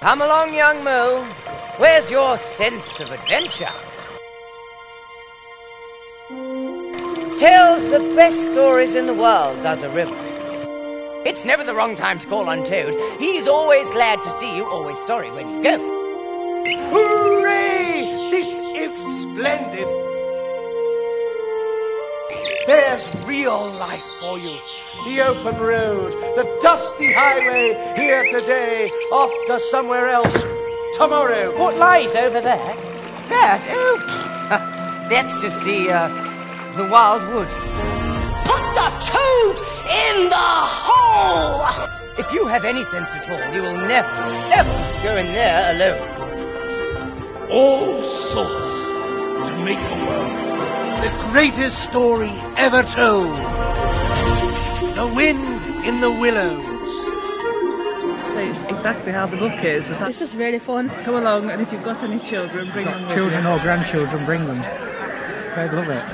Come along, young Mo. Where's your sense of adventure? Tells the best stories in the world, does a river. It's never the wrong time to call on Toad. He's always glad to see you, always sorry when you go. Hooray! This is splendid. There's real life for you. The open road, the dusty highway, here today, off to somewhere else tomorrow. What lies over there? That? Oh, that's just the, uh, the wild wood. Put the toad in the hole! If you have any sense at all, you will never, ever go in there alone. All sorts to make a world. The greatest story ever told. The wind in the willows. So it's exactly how the book is. is that It's just really fun. come along and if you've got any children, bring them with Children you. or grandchildren, bring them. They'd love it.